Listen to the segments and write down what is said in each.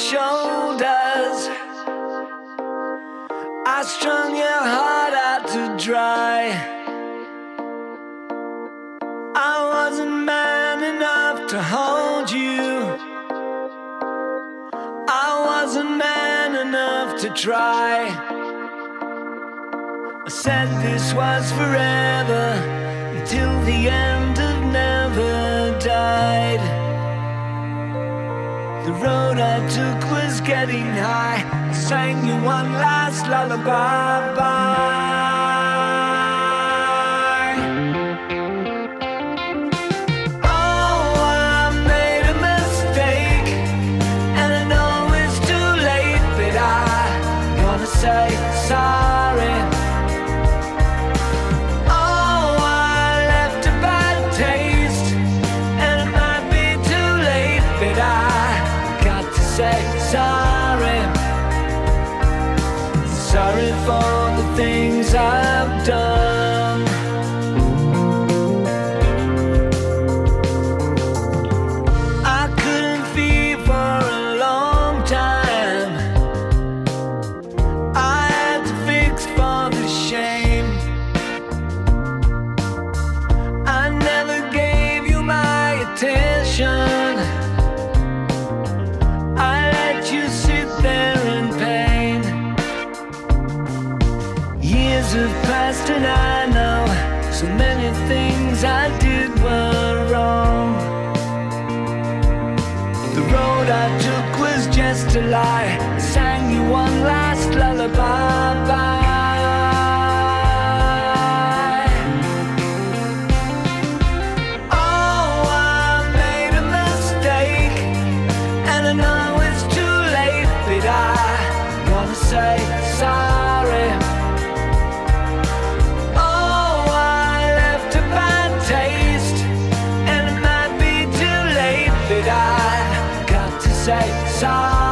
shoulders. I strung your heart out to dry. I wasn't man enough to hold you. I wasn't man enough to try. I said this was forever until the end The road I took was getting high. I sang you one last lullaby. Oh, sorry. Sorry for the things I've Years have passed and I know so many things I did were wrong. The road I took was just a lie. I sang you one last lullaby. Oh, I made say sorry.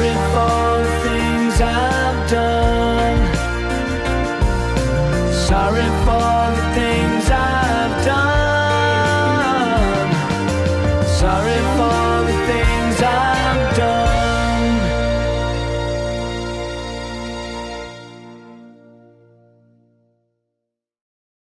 caring for